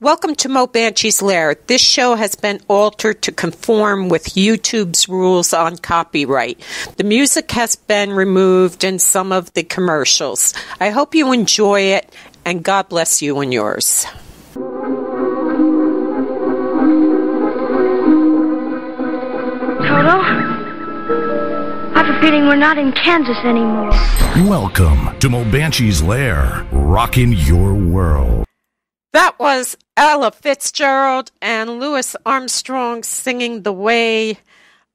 Welcome to Moe Banshee's Lair. This show has been altered to conform with YouTube's rules on copyright. The music has been removed in some of the commercials. I hope you enjoy it, and God bless you and yours. Toto? I have a feeling we're not in Kansas anymore. Welcome to Moe Banshee's Lair, rocking your world. That was Ella Fitzgerald and Louis Armstrong singing the way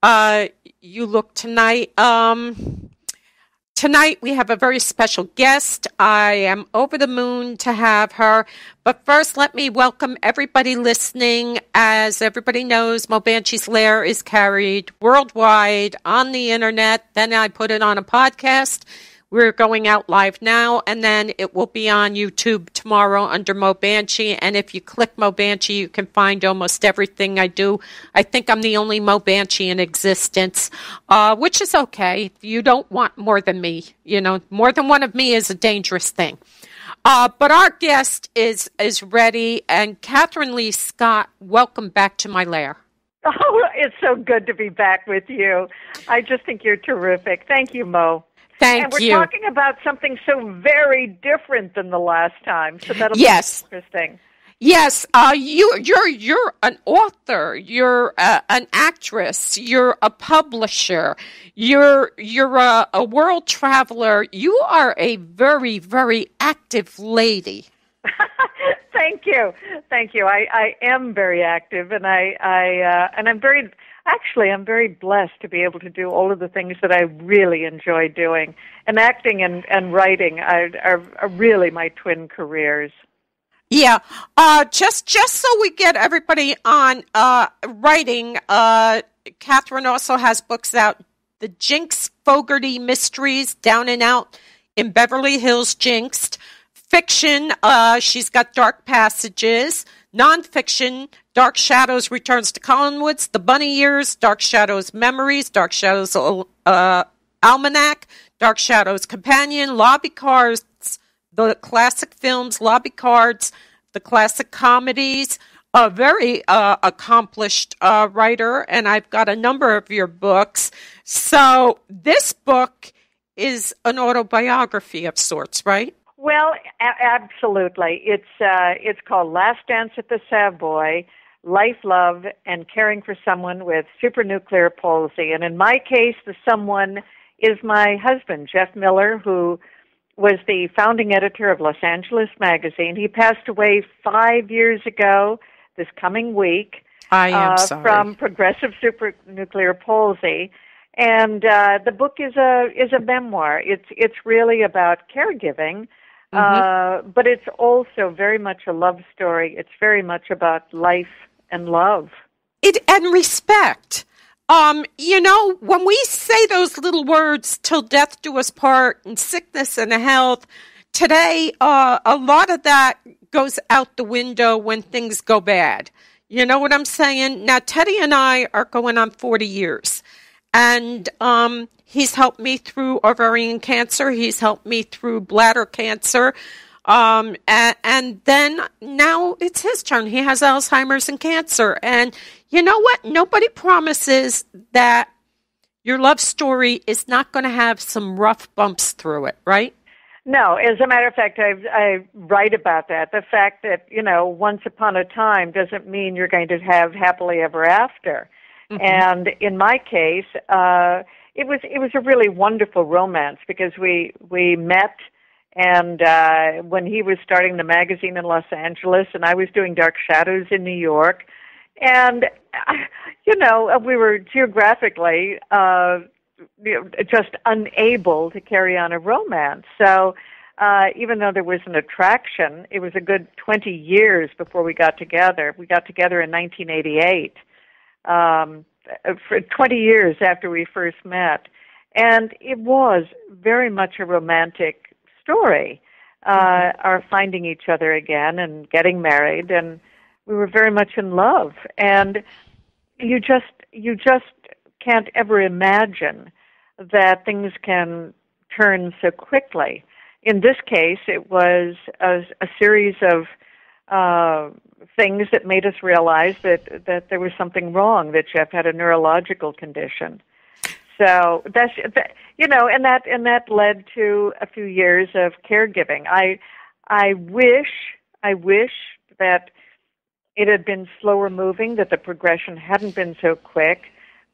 uh, you look tonight. Um, tonight we have a very special guest. I am over the moon to have her. But first, let me welcome everybody listening. As everybody knows, Moe Banshee's Lair is carried worldwide on the internet. Then I put it on a podcast we're going out live now, and then it will be on YouTube tomorrow under Moe Banshee. And if you click Moe Banshee, you can find almost everything I do. I think I'm the only Moe Banshee in existence, uh, which is okay. You don't want more than me. You know, more than one of me is a dangerous thing. Uh, but our guest is is ready, and Kathryn Leigh Scott. Welcome back to my lair. Oh, it's so good to be back with you. I just think you're terrific. Thank you, Moe. Thank and we're you. talking about something so very different than the last time, so that'll yes. be interesting. Yes, uh, you you're you're an author, you're uh, an actress, you're a publisher, you're you're a, a world traveler. You are a very very active lady. Thank you, thank you. I, I am very active, and I I uh, and I'm very actually I'm very blessed to be able to do all of the things that I really enjoy doing. And acting and and writing are are, are really my twin careers. Yeah, uh, just just so we get everybody on uh, writing. Uh, Kathryn also has books out. The Jinx Fogarty Mysteries, Down and Out in Beverly Heels, Jinxed. Fiction, uh, she's got Dark Passages. Nonfiction, Dark Shadows returns to Collinwoods, The Bunny Years, Dark Shadows Memories, Dark Shadows uh, Almanac, Dark Shadows Companion, Lobby Cards, the classic films, Lobby Cards, the classic comedies. A very uh, accomplished uh, writer, and I've got a number of your books. So this book is an autobiography of sorts, right? Well, a- absolutely. It's uh, it's called Last Dance at the Savoy: Life, Love, and Caring for Someone with Supranuclear Palsy. And in my case, the someone is my husband, Geoff Miller, who was the founding editor of Los Angeles Magazine. He passed away five years ago this coming week. I am uh, sorry. From progressive supranuclear palsy. And uh, the book is a is a memoir. It's it's really about caregiving, Mm-hmm. uh, but it's also very much a love story. It's very much about life and love. It and respect. Um, you know, when we say those little words, till death do us part, and sickness and health, today, uh, a lot of that goes out the window when things go bad. You know what I'm saying? Now, Teddy and I are going on 40 years, and um, he's helped me through ovarian cancer, he's helped me through bladder cancer. Um, and, and then now it's his turn. He has Alzheimer's and cancer. And you know what? Nobody promises that your love story is not going to have some rough bumps through it, right? No, as a matter of fact, I, I write about that. The fact that you know, once upon a time doesn't mean you're going to have happily ever after. Mm-hmm. And in my case, uh, it was it was a really wonderful romance because we we met and uh when he was starting the magazine in Los Angeles and I was doing Dark Shadows in New York. And uh, you know we were geographically uh just unable to carry on a romance. So uh even though there was an attraction it was a good 20 years before we got together. We got together in 1988 um for 20 years after we first met. And it was very much a romantic story uh our finding each other again and getting married and we were very much in love and you just you just can't ever imagine that things can turn so quickly in this case it was a, a series of uh, things that made us realize that that there was something wrong. That Geoff had a neurological condition. So that's that, you know, and that and that led to a few years of caregiving. I I wish I wish that it had been slower moving, that the progression hadn't been so quick.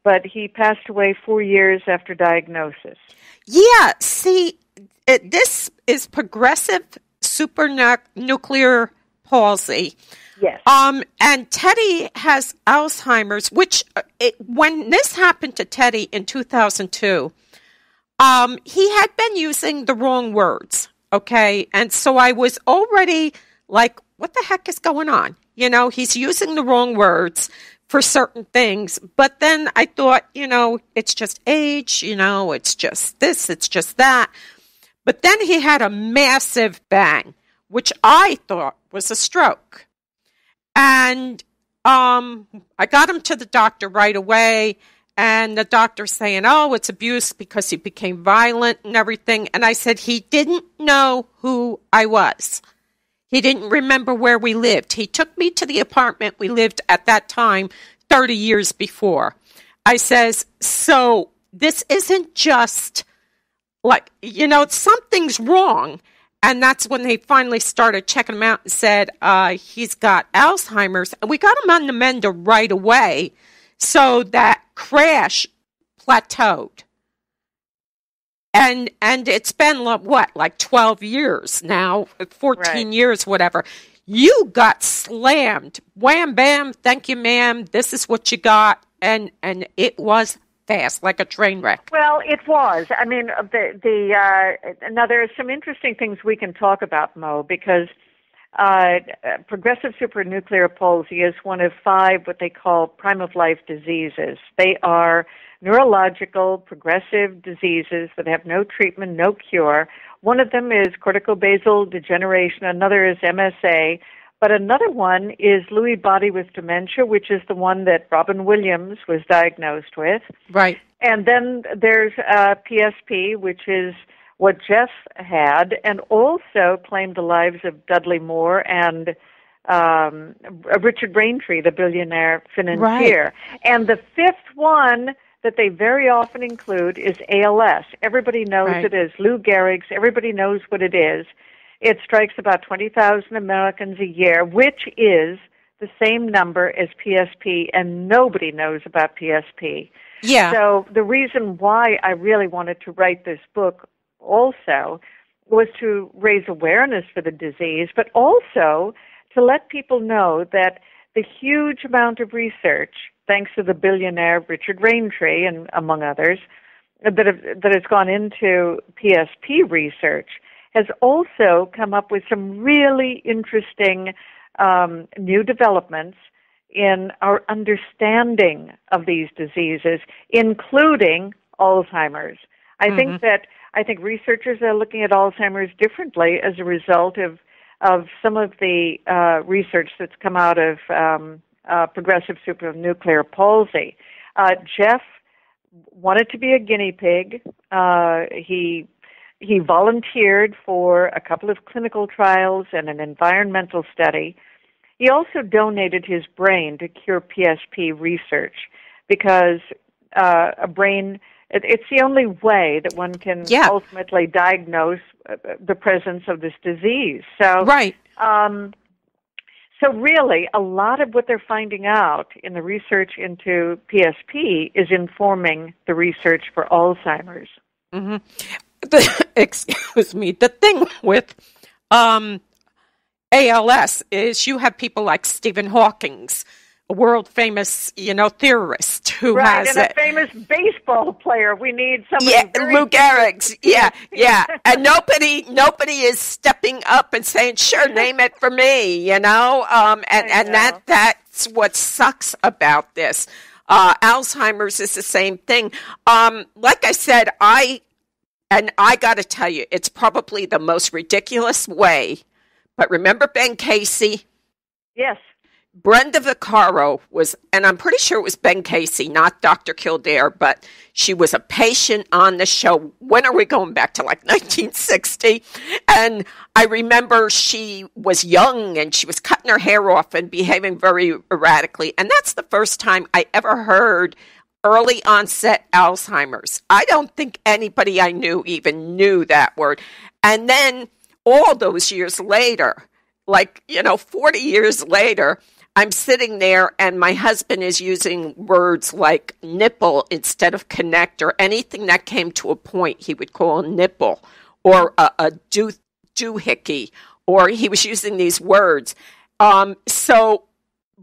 But he passed away four years after diagnosis. Yeah, see, it, this is progressive supranuclear palsy. Yes. Um, and Teddy has Alzheimer's, which uh, it, when this happened to Teddy in 2002, um, he had been using the wrong words. Okay. And so I was already like, what the heck is going on? You know, he's using the wrong words for certain things. But then I thought, you know, it's just age, you know, it's just this, it's just that. But then he had a massive bang, which I thought was a stroke. And um, I got him to the doctor right away. And the doctor saying, oh, it's abuse because he became violent and everything. And I said, he didn't know who I was. He didn't remember where we lived. He took me to the apartment we lived at that time 30 years before. I says, so this isn't just like, you know, something's wrong. And that's when they finally started checking him out and said, uh, he's got Alzheimer's. And we got him on Namenda right away. So that crash plateaued. And and it's been what, like twelve years now, fourteen Right. years, whatever. You got slammed. Wham bam, thank you, ma'am. This is what you got. And and it was fast, like a train wreck. Well, it was. I mean, the the uh, now there are some interesting things we can talk about, Moe, because uh, progressive supranuclear palsy is one of five what they call prime of life diseases. They are neurological progressive diseases that have no treatment, no cure. One of them is corticobasal degeneration. Another is MSA. But another one is Lewy body with dementia, which is the one that Robin Williams was diagnosed with. Right. And then there's uh, PSP, which is what Geoff had, and also claimed the lives of Dudley Moore and um, Richard Rainwater, the billionaire financier. Right. And the fifth one that they very often include is ALS. Everybody knows Right. it is. Lou Gehrig's, everybody knows what it is. It strikes about 20,000 Americans a year, which is the same number as PSP, and nobody knows about PSP. Yeah. So the reason why I really wanted to write this book also was to raise awareness for the disease, but also to let people know that the huge amount of research, thanks to the billionaire Richard Rainwater and among others, that have, that has gone into PSP research, has also come up with some really interesting um, new developments in our understanding of these diseases, including Alzheimer's. I think that I think researchers are looking at Alzheimer's differently as a result of of some of the uh, research that's come out of um, uh, progressive supranuclear palsy. Uh, Geoff wanted to be a guinea pig. Uh, he he volunteered for a couple of clinical trials and an environmental study. He also donated his brain to cure PSP research because uh, a brain it, it's the only way that one can Yeah. ultimately diagnose uh, the presence of this disease. So right. um, so really, a lot of what they're finding out in the research into PSP is informing the research for Alzheimer's. The, excuse me, the thing with um, ALS is you have people like Stephen Hawking's, a world famous, you know, theorist who Right, has and it. a famous baseball player. We need somebody. Yeah, very Lou Gehrig's. Yeah, yeah, and nobody, nobody is stepping up and saying, "Sure, name it for me," you know. Um, and I and know. that that's what sucks about this. Uh, Alzheimer's is the same thing. Um, like I said, I and I got to tell you, it's probably the most ridiculous way. But remember Ben Casey? Yes. Brenda Vaccaro was, and I'm pretty sure it was Ben Casey, not Dr. Kildare, but she was a patient on the show. When are we going back to like 1960? And I remember she was young and she was cutting her hair off and behaving very erratically. And that's the first time I ever heard early onset Alzheimer's. I don't think anybody I knew even knew that word. And then all those years later, like, you know, 40 years later, I'm sitting there and my husband is using words like nipple instead of connect or anything that came to a point he would call a nipple or a, a do, doohickey or he was using these words. Um, so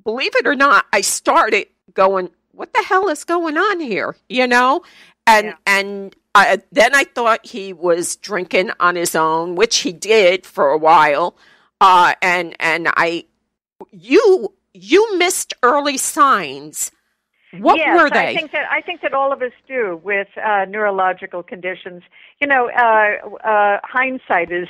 believe it or not, I started going, what the hell is going on here? You know? And, yeah. and I, then I thought he was drinking on his own, which he did for a while. Uh, and, and I, you, you missed early signs. What yes, were they? I think that I think that all of us do with uh, neurological conditions. You know, uh, uh, hindsight is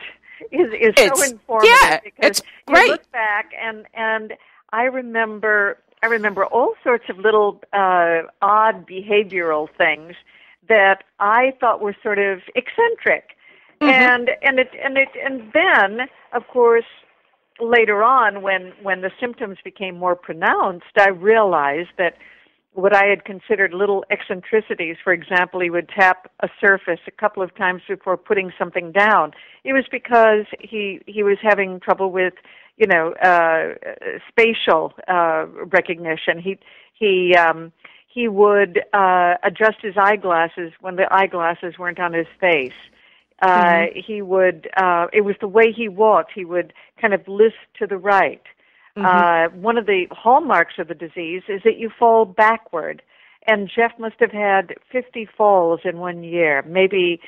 is is it's, so informative yeah, because it's great. you look back and and I remember I remember all sorts of little uh, odd behavioral things that I thought were sort of eccentric, mm-hmm. and and it and it and then of course later on when when the symptoms became more pronounced, I realized that what I had considered little eccentricities, for example, he would tap a surface a couple of times before putting something down. It was because he he was having trouble with, you know, uh, spatial uh, recognition. He he um, he would uh, adjust his eyeglasses when the eyeglasses weren't on his face. Uh, mm-hmm. He would. Uh, it was the way he walked. He would kind of list to the right. Mm-hmm. Uh, one of the hallmarks of the disease is that you fall backward. And Geoff must have had 50 falls in one year, maybe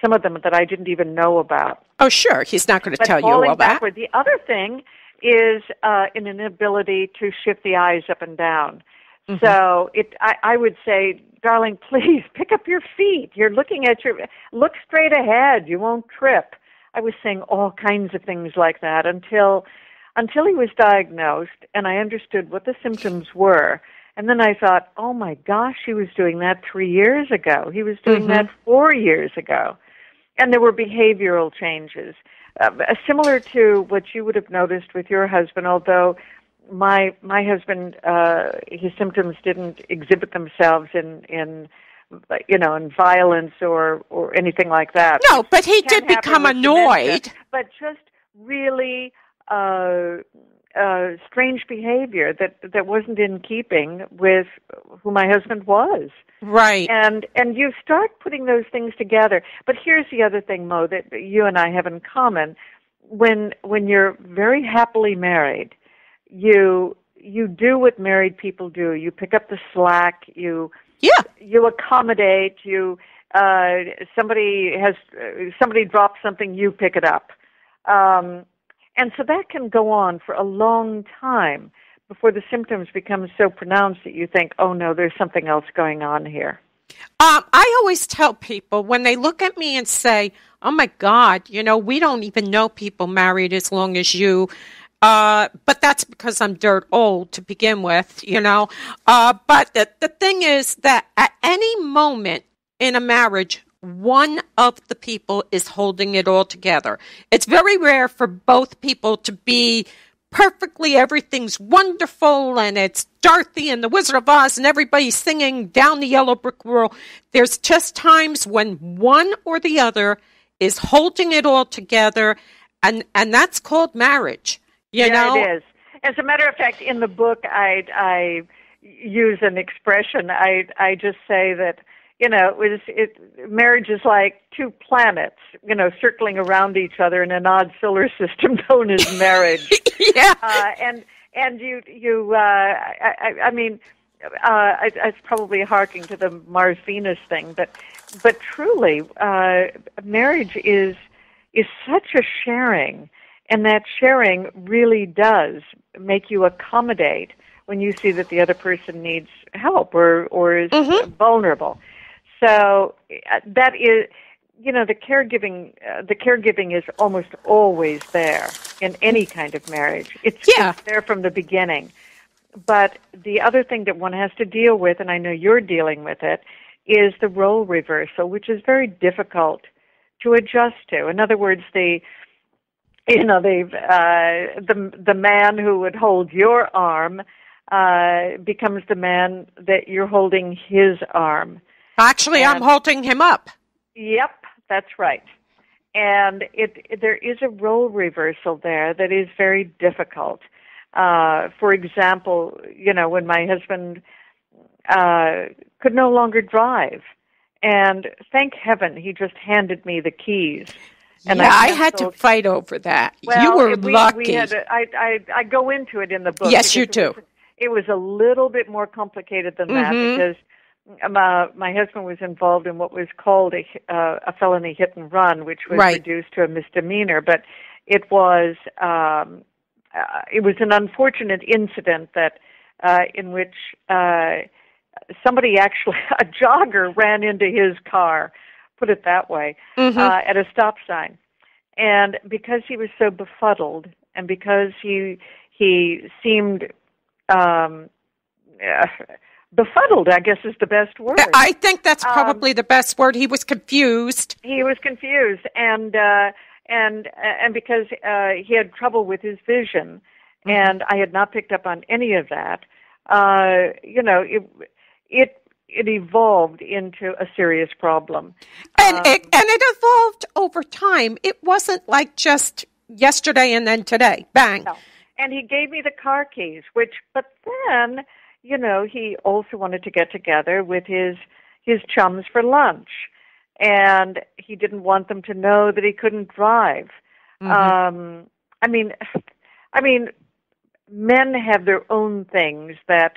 some of them that I didn't even know about. Oh, sure. He's not going to but tell you all backward. that. The other thing is uh, an inability to shift the eyes up and down. Mm-hmm. So it, I, I would say, darling, please pick up your feet. You're looking at your, look straight ahead. You won't trip. I was saying all kinds of things like that until until he was diagnosed and I understood what the symptoms were. And then I thought, oh my gosh, he was doing that three years ago. He was doing mm-hmm. that four years ago. And there were behavioral changes. Uh, similar to what you would have noticed with your husband, although my my husband uh, his symptoms didn't exhibit themselves in in you know in violence or or anything like that. No, but he did become annoyed. Dementia, but just really uh, uh, strange behavior that that wasn't in keeping with who my husband was. Right. And and you start putting those things together. But here's the other thing, Moe, that you and I have in common. When when you're very happily married, you you do what married people do. You pick up the slack. You yeah. You accommodate. You uh, somebody has uh, somebody drops something. You pick it up. Um, and so that can go on for a long time before the symptoms become so pronounced that you think, oh no, there's something else going on here. Um, I always tell people when they look at me and say, oh my God, you know, we don't even know people married as long as you. Uh, but that's because I'm dirt old to begin with, you know. Uh, but the, the thing is that at any moment in a marriage, one of the people is holding it all together. It's very rare for both people to be perfectly, everything's wonderful, and it's Dorothy and the Wizard of Oz, and everybody's singing down the yellow brick road. There's just times when one or the other is holding it all together, and, and that's called marriage. You yeah, know? it is. As a matter of fact, in the book, I, I use an expression. I, I just say that you know, it was it marriage is like two planets, you know, circling around each other in an odd solar system known as marriage. yeah. Uh, and and you you uh, I, I, I mean, uh, I, it's probably harking to the Mars Venus thing, but but truly, uh, marriage is is such a sharing, and that sharing really does make you accommodate when you see that the other person needs help or or is mm-hmm. vulnerable. So uh, that is, you know, the caregiving. Uh, the caregiving is almost always there in any kind of marriage. It's, yeah. it's there from the beginning. but the other thing that one has to deal with, and I know you're dealing with it, is the role reversal, which is very difficult to adjust to. In other words, the you know the uh, the the man who would hold your arm uh, becomes the man that you're holding his arm. Actually, and, I'm holding him up. Yep, that's right. And it, it there is a role reversal there that is very difficult. Uh, for example, you know, when my husband uh, could no longer drive, and thank heaven he just handed me the keys. And yeah, I, I had to fight over that. Well, you were we, lucky. We had a, I, I, I go into it in the book. Yes, you do. It was, a little bit more complicated than that mm-hmm. because my, my husband was involved in what was called a, uh, a felony hit and run, which was right. reduced to a misdemeanor. But it was um, uh, it was an unfortunate incident that uh, in which uh, somebody actually a jogger ran into his car, put it that way, mm-hmm. uh, at a stop sign, and because he was so befuddled and because he he seemed um, uh, befuddled, I guess is the best word. I think that's Um, probably the best word. He was confused. he was confused and uh and and because uh he had trouble with his vision and I had not picked up on any of that uh you know it it it evolved into a serious problem And Um, it, and it evolved over time. It wasn't like just yesterday and then today. Bang. No. And he gave me the car keys, which, but then, you know, he also wanted to get together with his his chums for lunch, and he didn't want them to know that he couldn't drive. Mhm. Um, I mean, I mean, men have their own things that,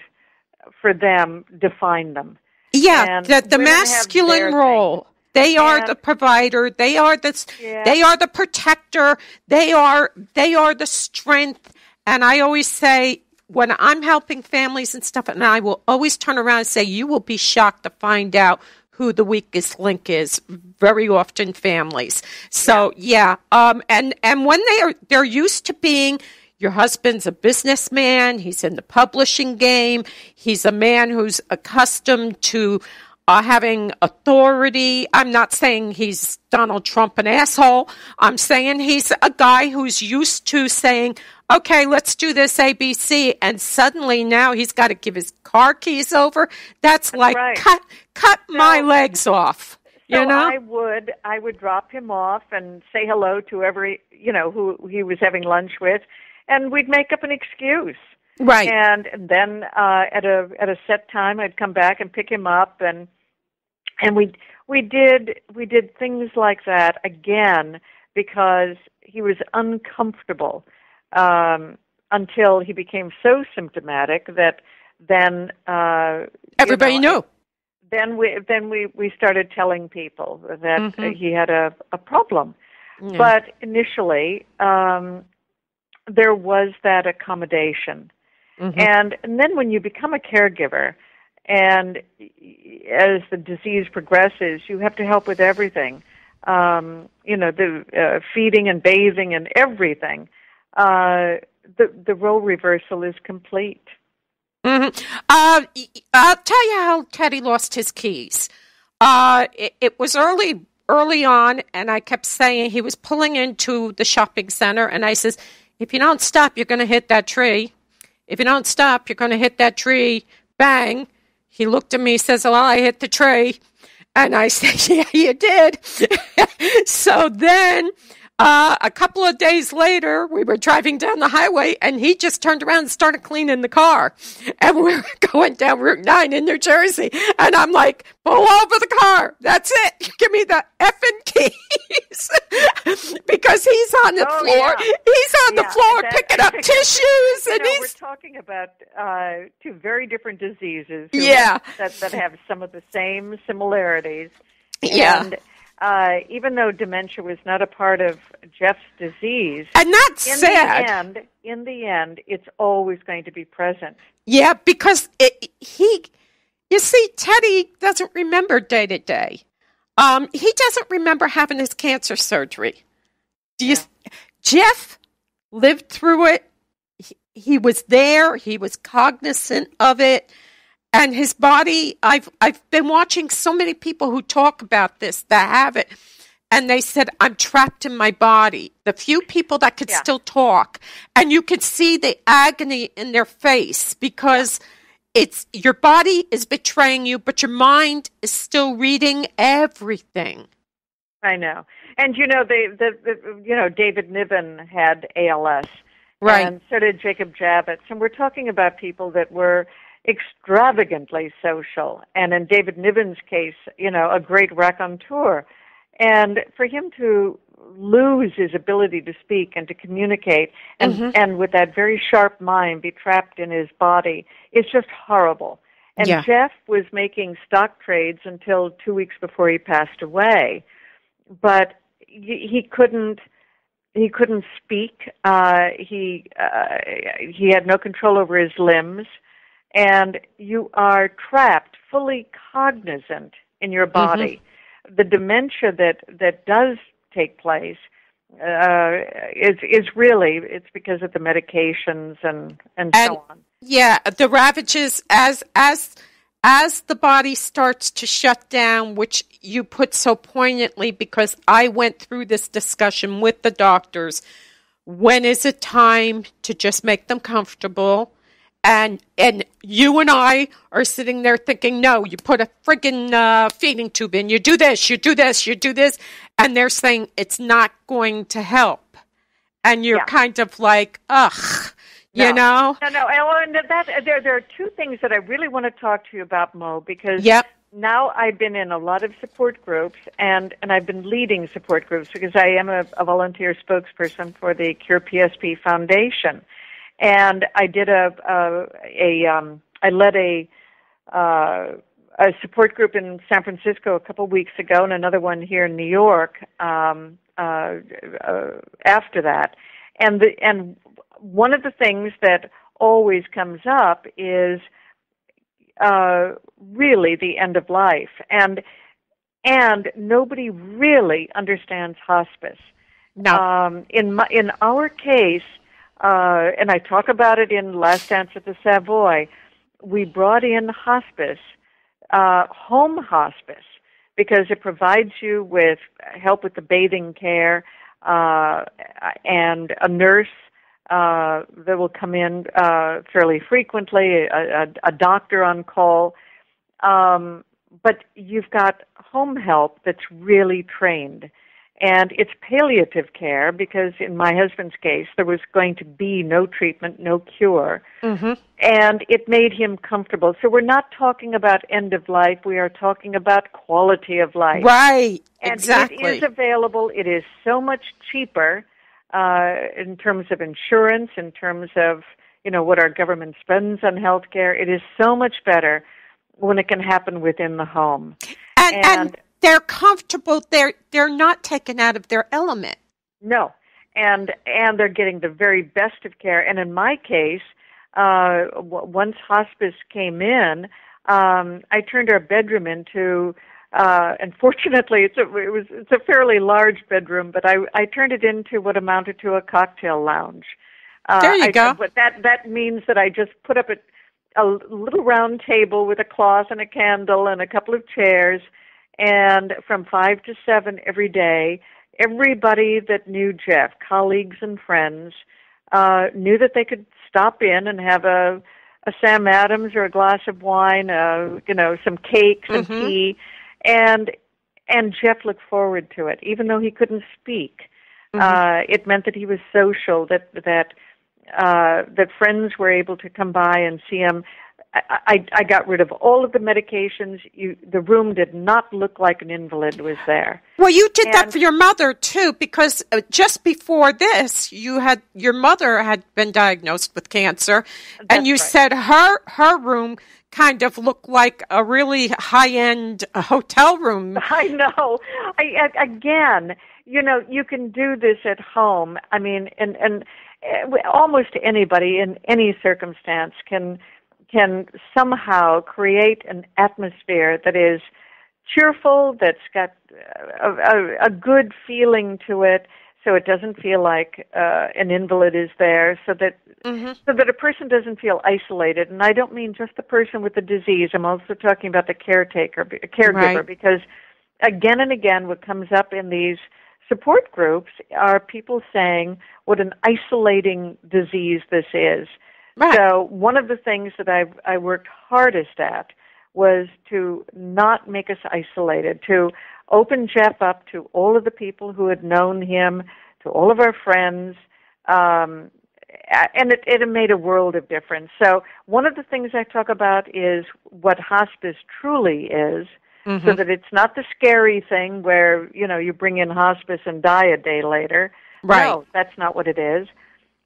for them, define them. Yeah, And the, the masculine role. They are And- the provider. They are the Yeah. they are the protector. They are they are the strength. And I always say when I'm helping families and stuff, and I will always turn around and say, you will be shocked to find out who the weakest link is. Very often, families. So yeah, um, and and when they are they're used to being your husband's a businessman. He's in the publishing game. He's a man who's accustomed to uh, having authority. I'm not saying he's Donald Trump an asshole. I'm saying he's a guy who's used to saying, okay, let's do this ABC. And suddenly now he's got to give his car keys over. That's like right. cut, cut my legs off. So You know? I would I would drop him off and say hello to every you know who he was having lunch with, and we'd make up an excuse. right. And then uh, at a at a set time, I'd come back and pick him up, and and we we did we did things like that again because he was uncomfortable um, until he became so symptomatic that then uh, you Everybody know, knew. then we then we we started telling people that Mhm. he had a a problem Yeah. but initially um there was that accommodation Mhm. and and then when you become a caregiver and as the disease progresses you have to help with everything um you know the uh, feeding and bathing and everything uh the the role reversal is complete hmm Uh, I'll tell you how Teddy lost his keys. Uh, it, it was early, early on, and I kept saying he was pulling into the shopping center, and I says, "If you don't stop, you're going to hit that tree. If you don't stop, you're going to hit that tree." Bang! He looked at me, says, "Well, I hit the tree," and I said, "Yeah, you did." so then. Uh, a couple of days later, we were driving down the highway, and he just turned around and started cleaning the car. And we were going down Route 9 in New Jersey. And I'm like, pull over the car. That's it. Give me the effing keys. because he's on the Oh, floor. yeah. He's on the floor that- picking up tissues. And know, we're he's. talking about uh, two very different diseases. Yeah. that that have some of the same similarities. Yeah. And uh, even though dementia was not a part of Geoff's disease, And that's in sad. the end, in the end, it's always going to be present. Yeah, because it, he, you see, Teddy doesn't remember day to day. Um, he doesn't remember having his cancer surgery. Do you? Geoff lived through it. He- he was there, he was cognizant of it, and his body. I've I've been watching so many people who talk about this that have it, and they said I'm trapped in my body. The few people that could Yeah. still talk, and you could see the agony in their face because. It's your body is betraying you, but your mind is still reading everything. I know. And you know, they, the, the you know, David Niven had ALS, Right. and so did Jacob Javits, and we're talking about people that were extravagantly social, and in David Niven's case, you know, a great raconteur, and for him to lose his ability to speak and to communicate, and Mhm. and with that very sharp mind be trapped in his body, is just horrible. And Yeah. Geoff was making stock trades until two weeks before he passed away but he he couldn't he couldn't speak uh he uh, he had no control over his limbs and you are trapped fully cognizant in your body the dementia that that does take place uh is is really it's because of the medications and and, And- so on Yeah, the ravages as as as the body starts to shut down, which you put so poignantly because I went through this discussion with the doctors. When is it time to just make them comfortable? And and you and I are sitting there thinking, no, you put a friggin' uh, feeding tube in, you do this, you do this, you do this, and they're saying it's not going to help, and you're Yeah. kind of like, ugh, you know, No, no, and that there there are two things that I really want to talk to you about, Moe, because Yep. now I've been in a lot of support groups and and I've been leading support groups because I am a, a volunteer spokesperson for the Cure PSP Foundation, and I did a a, a um, I led a uh, a support group in San Francisco a couple weeks ago, and another one here in New York um, uh, uh, after that. And the, and one of the things that always comes up is uh, really the end of life, and and nobody really understands hospice. no. Um, in my, in our case, uh, and I talk about it in Last Dance at the Savoy, we brought in hospice, uh, home hospice, because it provides you with help with the bathing care uh, and a nurse uh, that will come in uh, fairly frequently, a, a, a doctor on call. Um, but you've got home help that's really trained. And it's palliative care because, in my husband's case, there was going to be no treatment, no cure, hmm and it made him comfortable. So we're not talking about end of life, we are talking about quality of life. Right. And exactly. it is available. It is so much cheaper uh, in terms of insurance, in terms of you know what our government spends on health care. It is so much better when it can happen within the home. and, and and- they're comfortable. They're they're not taken out of their element. No, and and they're getting the very best of care. And in my case, uh, w- once hospice came in, um, I turned our bedroom into. Uh, and fortunately, it's a it was it's a fairly large bedroom, but I I turned it into what amounted to a cocktail lounge. Uh, There you I- go. But that that means that I just put up a a little round table with a cloth and a candle and a couple of chairs, and from five to seven every day, everybody that knew Geoff, colleagues and friends, uh, knew that they could stop in and have a a Sam Adams or a glass of wine, uh, you know, some cakes and Mhm. tea, and and Geoff looked forward to it, even though he couldn't speak. Uh, it meant that he was social, that that uh, that friends were able to come by and see him. I, I, I got rid of all of the medications. You, the room did not look like an invalid was there. Well, you did that for your mother too, because uh, just before this, you had your mother had been diagnosed with cancer, and you right. said her her room kind of looked like a really high end hotel room. I know. I, I again, you know, you can do this at home. I mean, and and uh, almost anybody in any circumstance can can somehow create an atmosphere that is cheerful, that's got uh, a, a, a good feeling to it, so it doesn't feel like uh, an invalid is there, so that Mm-hmm. so that a person doesn't feel isolated. And I don't mean just the person with the disease. I'm also talking about the caretaker, caregiver, Right. because again and again, what comes up in these support groups are people saying what an isolating disease this is. Right. So one of the things that I I worked hardest at was to not make us isolated, to open Geoff up to all of the people who had known him, to all of our friends, um, and it, it made a world of difference. So one of the things I talk about is what hospice truly is, Mm-hmm. so that it's not the scary thing where you know you bring in hospice and die a day later. Right. No, that's not what it is.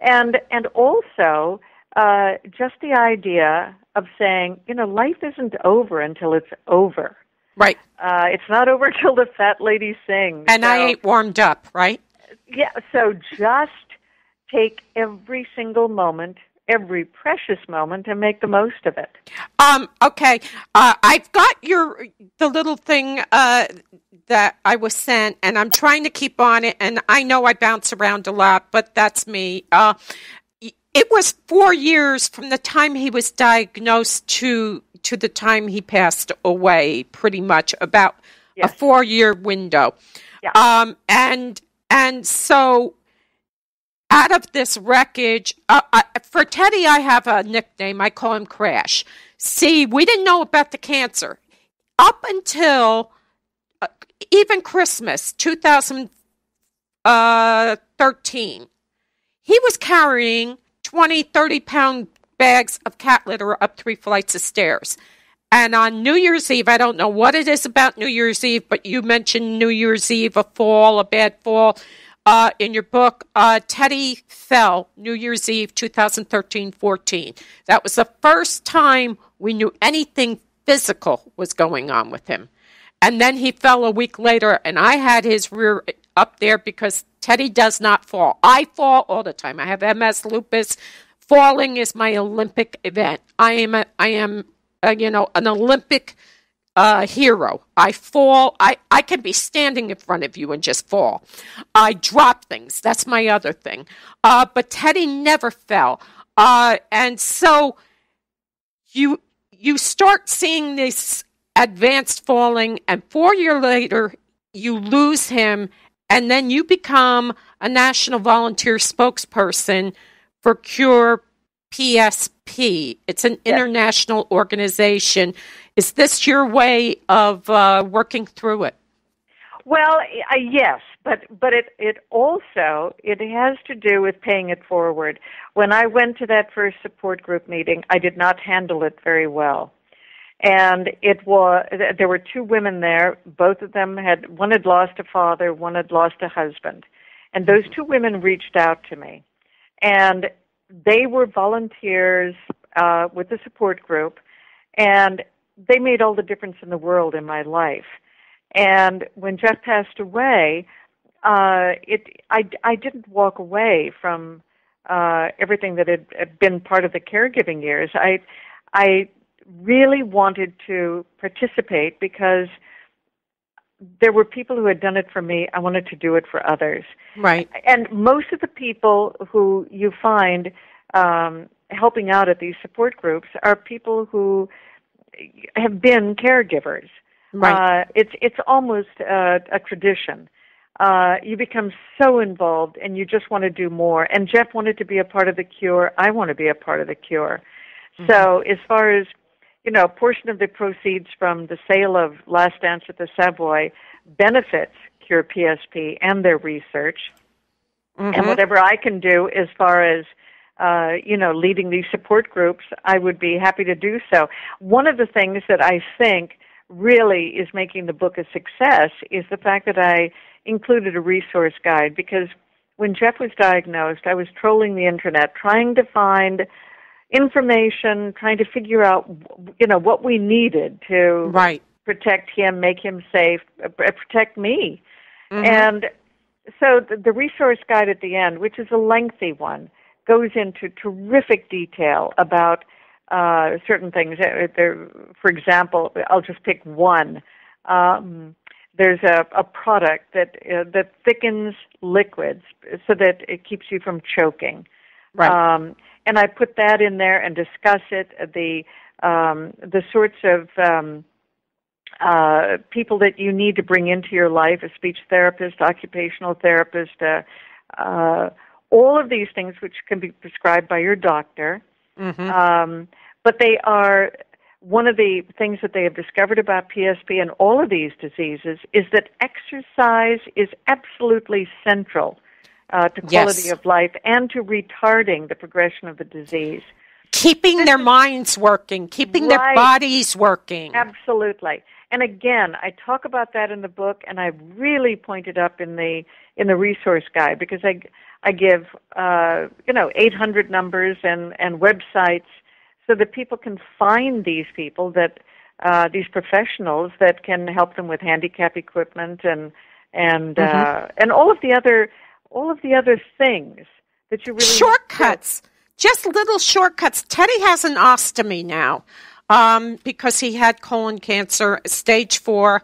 And and also uh, just the idea of saying, you know, life isn't over until it's over. Right. Uh, it's not over until the fat lady sings. And I ain't warmed up, right? yeah, so just take every single moment, every precious moment, and make the most of it. Um, okay. Uh, I've got your the little thing uh, that I was sent, and I'm trying to keep on it. And I know I bounce around a lot, but that's me. Uh, it was four years from the time he was diagnosed to to the time he passed away. Pretty much about a four year window. Yeah. Um, and and so out of this wreckage, uh, I, for Teddy, I have a nickname. I call him Crash. See, we didn't know about the cancer up until uh, even Christmas 2013. He was carrying 20, 30 pound bags of cat litter up three flights of stairs. And on New Year's Eve, I don't know what it is about New Year's Eve, but you mentioned New Year's Eve, a fall, a bad fall. Uh, in your book, uh, Teddy fell New Year's Eve 2013 14. That was the first time we knew anything physical was going on with him. And then he fell a week later, and I had his rear up there because Teddy does not fall. I fall all the time. I have MS lupus. Falling is my Olympic event. I am a, I am a, you know an Olympic uh, hero. I fall. I, I can be standing in front of you and just fall. I drop things. That's my other thing. Uh, but Teddy never fell. Uh, and so you you start seeing this advanced falling, and four years later you lose him, and then you become a national volunteer spokesperson for Cure PSP. It's an international organization. Is this your way of uh, working through it? Well, uh, yes, but but it it also it has to do with paying it forward. When I went to that first support group meeting, I did not handle it very well. And it was there were two women there, both of them had one had lost a father, one had lost a husband. And those two women reached out to me. And they were volunteers uh, with the support group and they made all the difference in the world in my life. And when Geoff passed away, uh, it I I didn't walk away from uh, everything that had, had been part of the caregiving years. I I really wanted to participate because there were people who had done it for me. I wanted to do it for others. Right. And most of the people who you find um, helping out at these support groups are people who have been caregivers. Right. Uh, it's it's almost uh, a tradition. Uh, you become so involved, and you just want to do more. And Geoff wanted to be a part of the cure. I want to be a part of the cure. So, as far as you know, a portion of the proceeds from the sale of Last Dance at the Savoy benefits Cure PSP and their research. And whatever I can do as far as uh, you know, leading these support groups, I would be happy to do so. One of the things that I think really is making the book a success is the fact that I included a resource guide because when Geoff was diagnosed, I was trolling the internet trying to find information, trying to figure out, you know, what we needed to Right. protect him, make him safe, uh, protect me. And so the, the resource guide at the end, which is a lengthy one, goes into terrific detail about uh, certain things. Uh, There, for example, I'll just pick one. Um, there's a, a product that uh, that thickens liquids so that it keeps you from choking. Right. Um, and I put that in there and discuss it. The um, the sorts of um, uh, people that you need to bring into your life: a speech therapist, occupational therapist, uh, uh, all of these things which can be prescribed by your doctor. Mm-hmm. Um, but they are one of the things that they have discovered about PSP and all of these diseases is that exercise is absolutely central uh, to quality Yes. of life and to retarding the progression of the disease. keeping their minds working, keeping their bodies working. Absolutely. And again, I talk about that in the book, and I really point it up in the in the resource guide because I I give uh, you know 800 numbers and and websites so that people can find these people that uh, these professionals that can help them with handicap equipment and and uh, and all of the other all of the other things that you really shortcuts, just little shortcuts. Teddy has an ostomy now um, because he had colon cancer, stage four,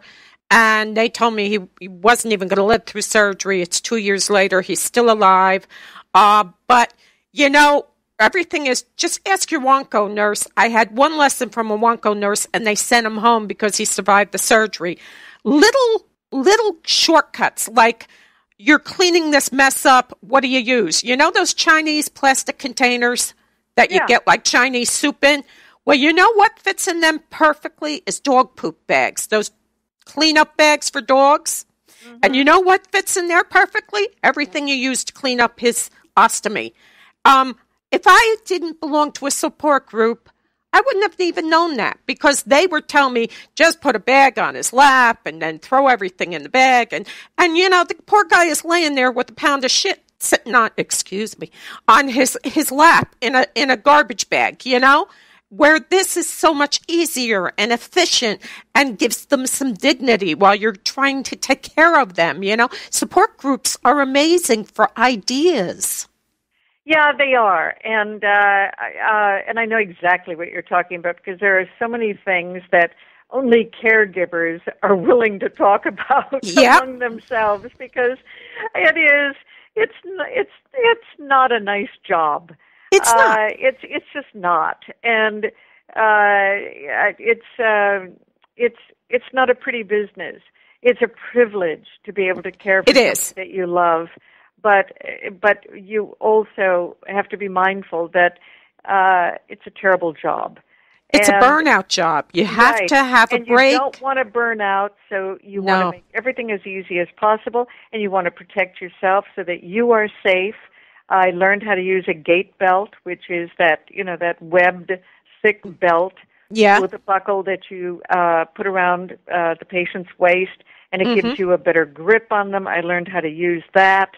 and they told me he, he wasn't even going to live through surgery. It's two years later. He's still alive. Uh, but, you know, everything is just ask your Wonko nurse. I had one lesson from a Wonko nurse, and they sent him home because he survived the surgery. Little, little shortcuts like you're cleaning this mess up. What do you use? You know those Chinese plastic containers that you Yeah. get like Chinese soup in? Well, you know what fits in them perfectly is dog poop bags. Those cleanup bags for dogs. And you know what fits in there perfectly? Everything you use to clean up his ostomy. Um, if I didn't belong to a support group, I wouldn't have even known that because they were telling me just put a bag on his lap and then throw everything in the bag. And and you know the poor guy is laying there with a pound of shit sitting on excuse me on his his lap in a in a garbage bag you know where this is so much easier and efficient and gives them some dignity while you're trying to take care of them you know. Support groups are amazing for ideas Yeah, they are, and uh, uh, and I know exactly what you're talking about because there are so many things that only caregivers are willing to talk about Yep. among themselves because it is it's n- it's it's not a nice job. It's uh, not. It's it's just not, and uh, it's uh, it's it's not a pretty business. It's a privilege to be able to care for It is. that you love, but but you also have to be mindful that uh, it's a terrible job. It's And- a burnout job. You have Right. to have and a break. You don't want to burn out, so you want to make everything as easy as possible, and you want to protect yourself so that you are safe. I learned how to use a gait belt, which is that you know that webbed thick belt Yeah. with a buckle that you uh, put around uh, the patient's waist, and it Mm-hmm. gives you a better grip on them. I learned how to use that.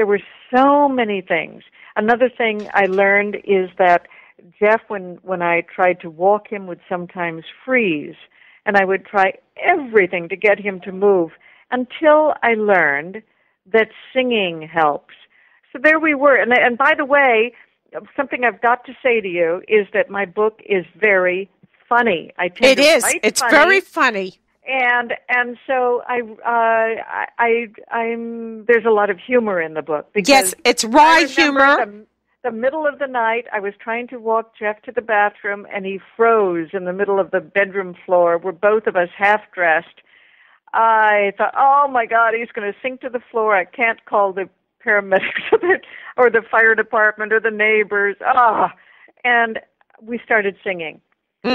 There were so many things. Another thing I learned is that Geoff, when when I tried to walk him, would sometimes freeze, and I would try everything to get him to move until I learned that singing helps. So there we were, and and by the way, something I've got to say to you is that my book is very funny. I tend It to It's funny, very funny. And and so I uh, I I I'm there's a lot of humor in the book because Yes, it's wry humor. The, the middle of the night, I was trying to walk Geoff to the bathroom, and he froze in the middle of the bedroom floor, where both of us half dressed. I thought, oh my God, he's going to sink to the floor. I can't call the paramedics or the, or the fire department or the neighbors. Ah, and we started singing.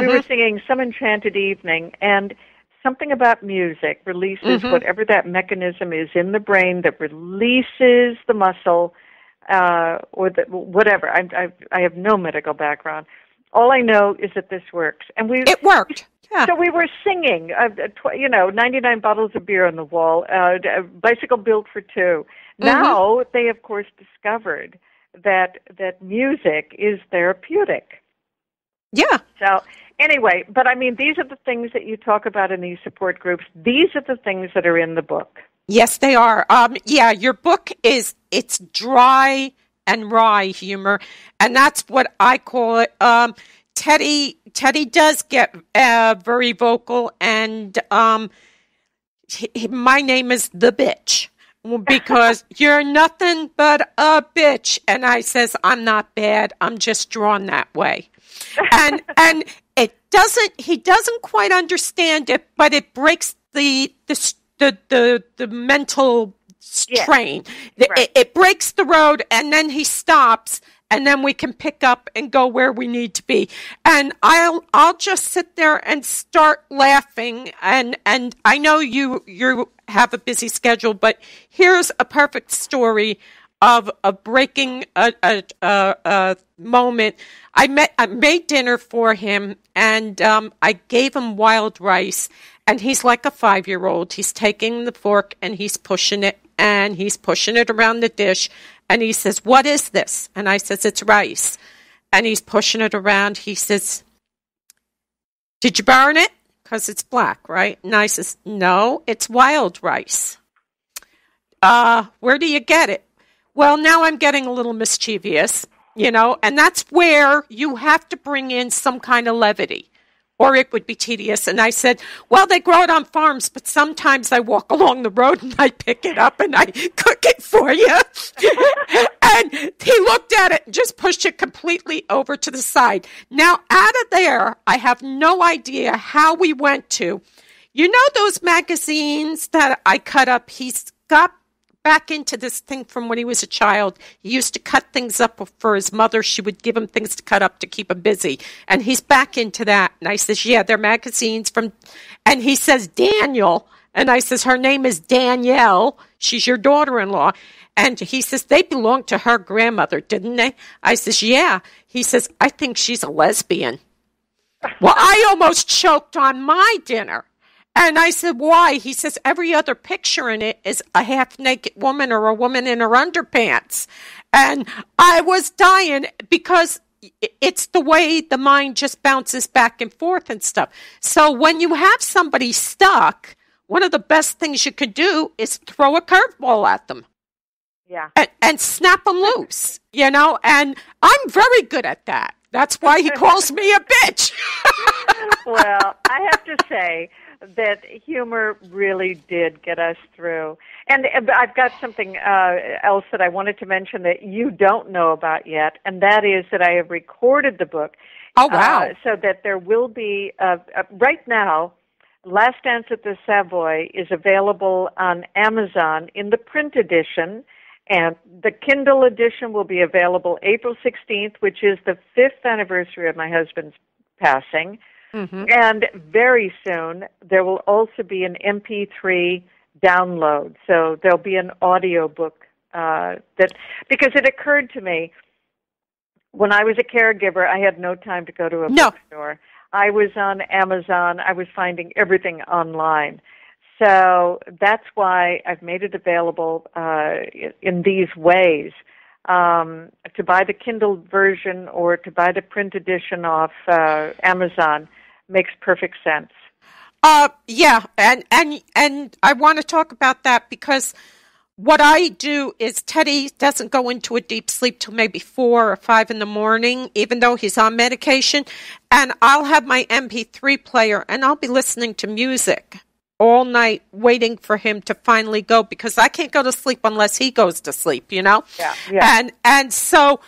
We were singing "Some Enchanted Evening," and something about music releases whatever that mechanism is in the brain that releases the muscle uh, or the, whatever. I, I, I have no medical background. All I know is that this works, and we It worked. Yeah. so we were singing, uh, tw- you know, 99 bottles of beer on the wall, uh, a bicycle built for 2 Now they, of course, discovered that that music is therapeutic. yeah. So anyway, but I mean, these are the things that you talk about in these support groups. These are the things that are in the book. Yes, they are. Um, yeah, your book is it's dry and wry humor, and that's what I call it. Um, Teddy Teddy does get uh, very vocal, and um, he- my name is the bitch because you're nothing but a bitch. And I says, I'm not bad. I'm just drawn that way. And, and it doesn't, he doesn't quite understand it, but it breaks the, the, the, the, the mental strain. Right. It, it breaks the road and then he stops and then we can pick up and go where we need to be. And I'll I'll just sit there and start laughing and and I know you you have a busy schedule, but here's a perfect story of a breaking a a, a, a moment. I met I made dinner for him and um, I gave him wild rice and he's like a five year old. He's taking the fork and he's pushing it and he's pushing it around the dish and he says, What is this? And I says, It's rice. And he's pushing it around. He says, Did you burn it? Because it's black, right? And I says, No, it's wild rice. Uh, where do you get it? Well, now I'm getting a little mischievous, you know, and that's where you have to bring in some kind of levity or it would be tedious. And I said, Well, they grow it on farms, but sometimes I walk along the road and I pick it up and I cook it for you. and he looked at it and just pushed it completely over to the side. Now, out of there, I have no idea how we went to. You know those magazines that I cut up? He's got back into this thing from when he was a child. He used to cut things up for his mother. She would give him things to cut up to keep him busy. And he's back into that. And I says, Yeah, they're magazines from and he says Daniel. And I says, Her name is Danielle. She's your daughter in law. And he says, They belonged to her grandmother, didn't they? I says, Yeah. He says, I think she's a lesbian. Well, I almost choked on my dinner. And I said, why? He says, every other picture in it is a half naked woman or a woman in her underpants. And I was dying because it's the way the mind just bounces back and forth and stuff. So when you have somebody stuck, one of the best things you could do is throw a curveball at them Yeah. and, and snap them loose, you know? And I'm very good at that. That's why he calls me a bitch. well, I have to say that humor really did get us through. And uh, I've got something uh, else that I wanted to mention that you don't know about yet, and that is that I have recorded the book. Oh, wow. Uh, so that there will be, uh, uh, right now, Last Dance at the Savoy is available on Amazon in the print edition. And the Kindle edition will be available April 16th, which is the fifth anniversary of my husband's passing. And very soon, there will also be an MP3 download. So there'll be an audio book uh, that, because it occurred to me when I was a caregiver, I had no time to go to a No. bookstore. I was on Amazon. I was finding everything online. So that's why I've made it available uh, in these ways. Um, to buy the Kindle version or to buy the print edition off uh, Amazon makes perfect sense. Uh, yeah, and and and I want to talk about that because what I do is Teddy doesn't go into a deep sleep till maybe four or five in the morning, even though he's on medication, and I'll have my MP3 player and I'll be listening to music all night, waiting for him to finally go because I can't go to sleep unless he goes to sleep. You know. Yeah, yeah. And and so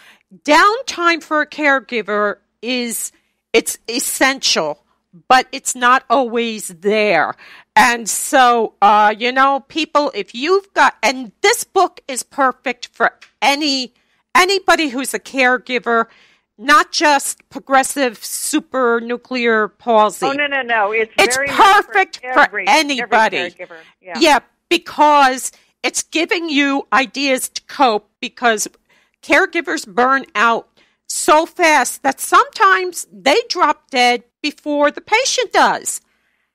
downtime for a caregiver is it's essential but it's not always there. And so, uh, you know, people, if you've got, and this book is perfect for any anybody who's a caregiver, not just progressive supranuclear palsy. Oh no no no! It's It's very perfect for, for anybody. Every. Yeah. Yeah, because it's giving you ideas to cope because caregivers burn out so fast that sometimes they drop dead before the patient does.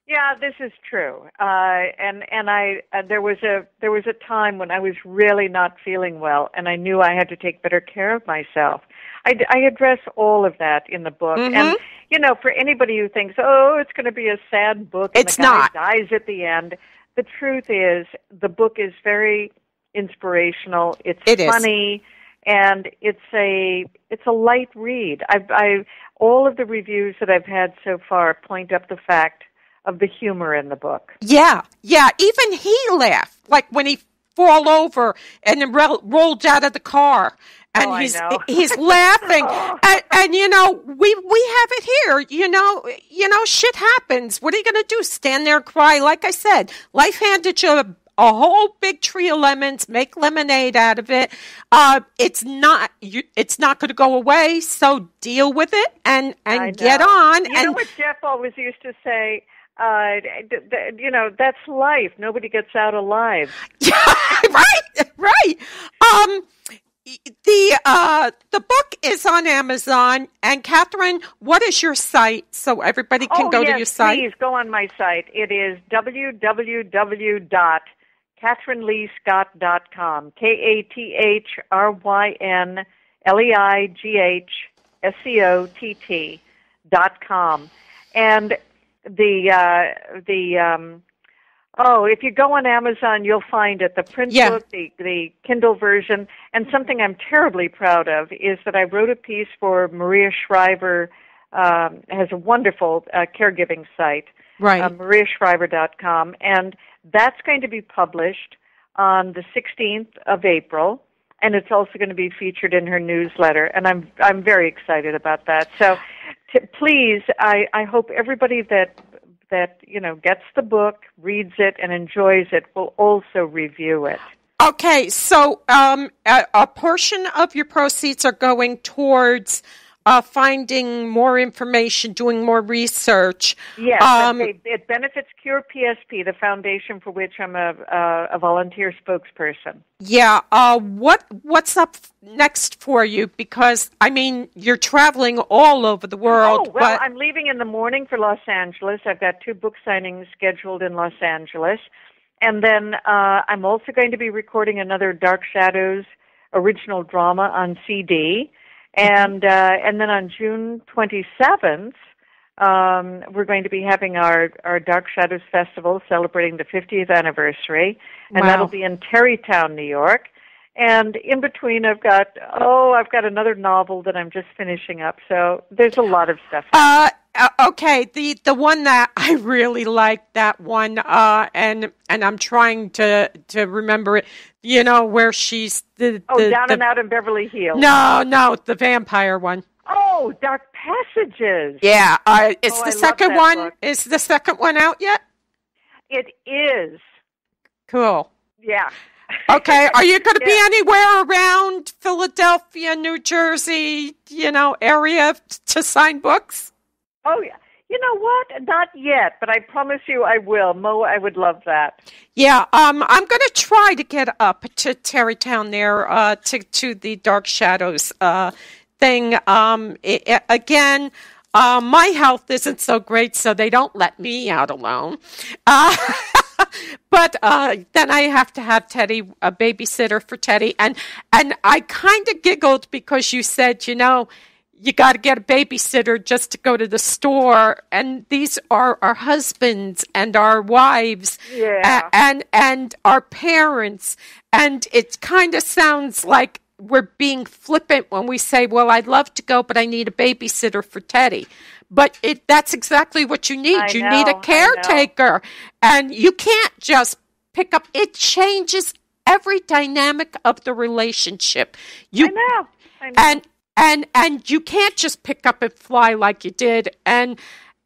Yeah, this is true. Uh, and and I uh, there was a there was a time when I was really not feeling well, and I knew I had to take better care of myself. I, I address all of that in the book, Mm-hmm. and you know, for anybody who thinks, oh, it's going to be a sad book, and It's the guy not. dies at the end, the truth is, the book is very inspirational. It's It is. And it's a it's a light read. I've I all of the reviews that I've had so far point up the fact of the humor in the book. Yeah, yeah. Even he laughed, like when he fall over and then ro- rolled out of the car. And Oh, he's he's laughing, and, and you know we we have it here. You know, you know, shit happens. What are you going to do? Stand there and cry? Like I said, life handed you a, a whole big tree of lemons. Make lemonade out of it. Uh, it's not you. It's not going to go away. So deal with it and and get on. You and know what Geoff always used to say? Uh, d- d- you know, that's life. Nobody gets out alive. Yeah, right, right. Um, the uh, the book is on Amazon. And Kathryn, what is your site so everybody can oh, go yes, to your site? Please go on my site. It is www.kathrynleighscott.com. K A T H R Y N L E I G H S C O T T dot com. And the uh, the um, oh, if you go on Amazon, you'll find it. The print Yeah. book, the the Kindle version, and something I'm terribly proud of is that I wrote a piece for Maria Shriver. Um, has a wonderful uh, caregiving site, Right. uh, mariashriver.com, and that's going to be published on the 16th of April, and it's also going to be featured in her newsletter, and I'm I'm very excited about that. So, please, I I hope everybody that that you know gets the book, reads it, and enjoys it will also review it. Okay, so um, a, a portion of your proceeds are going towards uh, finding more information, doing more research. Yes, Um, it, it benefits Cure PSP, the foundation for which I'm a a, a volunteer spokesperson. Yeah. Uh, what what's up next for you? Because I mean, you're traveling all over the world. Oh, well, but I'm leaving in the morning for Los Angeles. I've got two book signings scheduled in Los Angeles. And then uh, I'm also going to be recording another Dark Shadows original drama on CD. And uh, and then on June 27th, um, we're going to be having our, our Dark Shadows Festival celebrating the 50th anniversary. And Wow. that'll be in Tarrytown, New York. And in between, I've got oh, I've got another novel that I'm just finishing up. So there's a lot of stuff. Uh, okay, the the one that I really like that one, uh, and and I'm trying to to remember it. You know where she's the, oh, Down the and Out in Beverly Heels. no no the vampire one. Oh, Dark Passages. Yeah, uh, is Oh, the love second one book. is the second one out yet? It is. Cool. Yeah. Okay, are you going to be anywhere around Philadelphia, New Jersey, you know, area to sign books? Oh, yeah. You know what? Not yet, but I promise you I will. Moe, I would love that. Yeah, um, I'm going to try to get up to Tarrytown there, uh, to to the Dark Shadows uh, thing. Um, i i- again, uh, my health isn't so great, so they don't let me out alone. Uh, but uh, then I have to have Teddy a babysitter for Teddy, and and I kind of giggled because you said, you know. You got to get a babysitter just to go to the store, and these are our husbands and our wives, Yeah. a- and and our parents and it kind of sounds like we're being flippant when we say well i'd love to go but i need a babysitter for teddy but it that's exactly what you need I you know, need a caretaker and you can't just pick up it changes every dynamic of the relationship you I know. I know. and and and you can't just pick up and fly like you did. And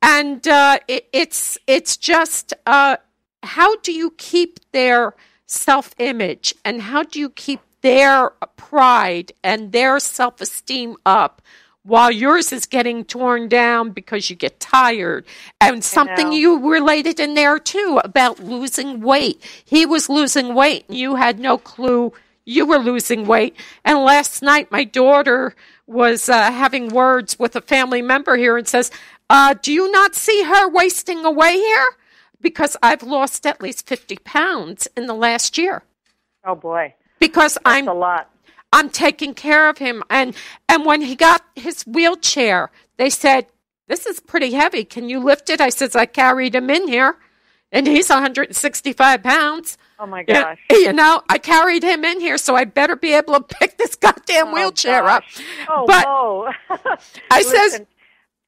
and uh, it, it's it's just uh, how do you keep their self image and how do you keep their pride and their self esteem up while yours is getting torn down because you get tired? And something you related in there too about losing weight. He was losing weight and you had no clue you were losing weight. And last night, my daughter was uh, having words with a family member here and says, uh, Do you not see her wasting away here? Because I've lost at least 50 pounds in the last year. oh, boy. Because That's I'm a lot. I'm taking care of him. And and when he got his wheelchair, they said, This is pretty heavy. Can you lift it? I says, I carried him in here. And he's 165 pounds. Oh, my gosh. you know, I carried him in here, so I better be able to pick this goddamn Oh, wheelchair up. Oh, but Moe. I says,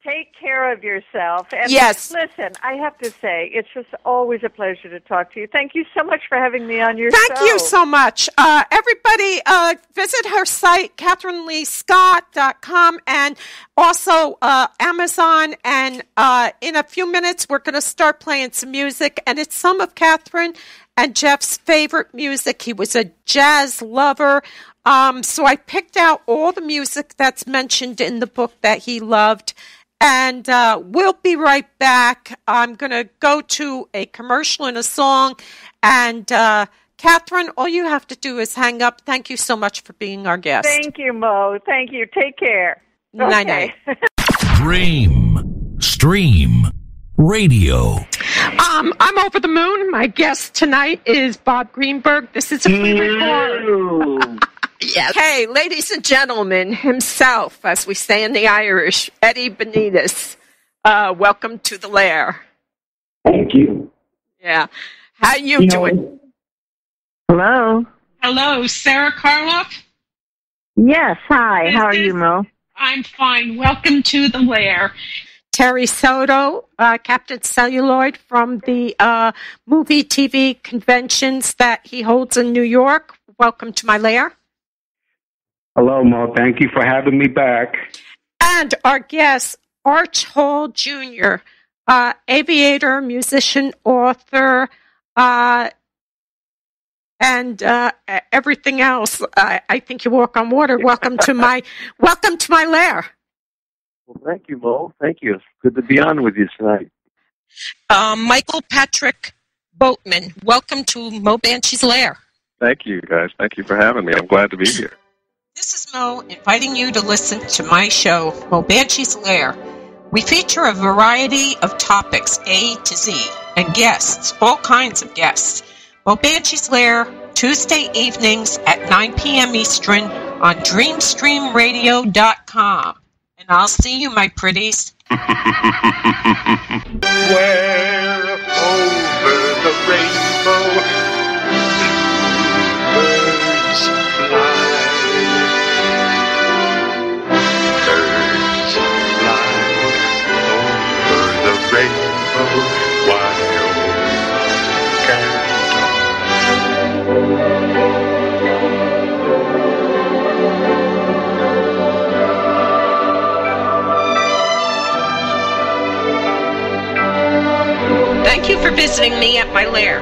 Take care of yourself. And Yes. Listen, I have to say, it's just always a pleasure to talk to you. Thank you so much for having me on your show. Thank show. you so much. Uh, everybody, uh, visit her site, KathrynLeighScott.com, and also uh, Amazon. And uh, in a few minutes, we're going to start playing some music, and it's some of Kathryn and Geoff's favorite music. He was a jazz lover. Um, so I picked out all the music that's mentioned in the book that he loved. And uh, we'll be right back. I'm going to go to a commercial and a song. And uh, Kathryn, all you have to do is hang up. Thank you so much for being our guest. Thank you, Moe. Thank you. Take care. Night-night. Okay. Dream. Stream. Radio. Um, I'm over the moon. My guest tonight is Bob Greenberg. This is a free report. Yes. Hey, ladies and gentlemen, himself, as we say in the Irish, Eddie Benitez. Uh, welcome to the lair. Thank you. Yeah. How you, You know, doing? Hello. Hello, Sara Karloff. Yes. Hi. Is How are this- you, Moe? I'm fine. Welcome to the lair. Terry Soto, uh, Captain Celluloid from the uh, movie TV conventions that he holds in New York. Welcome to my lair. Hello, Moe. Thank you for having me back. And our guest, Arch Hall Jr., uh, aviator, musician, author, uh, and uh, everything else. I, I think you walk on water. Welcome to my welcome to my lair. Well, thank you, Moe. Thank you. Good to be on with you tonight. Um, Michael Patrick Boatman, welcome to Moe Banshee's lair. Thank you, guys. Thank you for having me. I'm glad to be here. This is Moe inviting you to listen to my show, Moe Banshee's Lair. We feature a variety of topics, A to Z, and guests, all kinds of guests. Moe Banshee's Lair, Tuesday evenings at 9 p.m. Eastern on DreamStreamRadio.com. I'll see you, my pretties. Where over the rainbow birds fly. Birds fly over the rainbow. Why oh, can't Thank you for visiting me at my lair.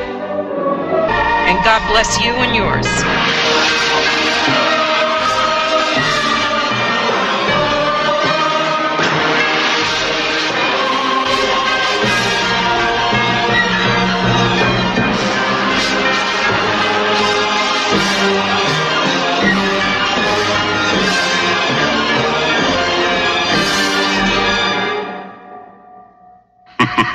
And God bless you and yours.